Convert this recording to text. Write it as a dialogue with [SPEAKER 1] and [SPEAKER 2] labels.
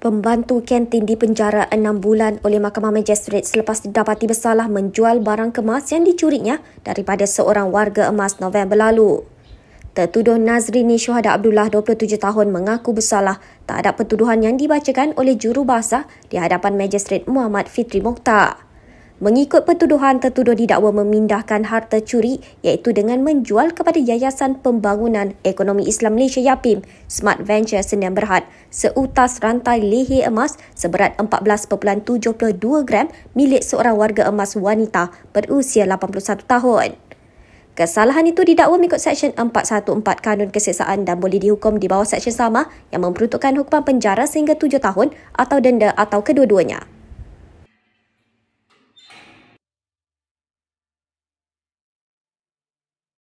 [SPEAKER 1] Pembantu kantin di penjara enam bulan oleh Mahkamah Magistrate selepas didapati bersalah menjual barang kemas yang dicurinya daripada seorang warga emas November lalu. Tertuduh Nazrini Syuhada Abdullah 27 tahun mengaku bersalah terhadap pertuduhan yang dibacakan oleh jurubahasa di hadapan Magistrate Muhammad Fitri Mokhtar. Mengikut pertuduhan, tertuduh didakwa memindahkan harta curi iaitu dengan menjual kepada Yayasan Pembangunan Ekonomi Islam Malaysia YAPIM Smart Venture Sdn Berhad seutas rantai leher emas seberat 14.72 gram milik seorang warga emas wanita berusia 81 tahun. Kesalahan itu didakwa mengikut Seksyen 414 Kanun Keseksaan dan boleh dihukum di bawah Seksyen sama yang memperuntukkan hukuman penjara sehingga 7 tahun atau denda atau kedua-duanya.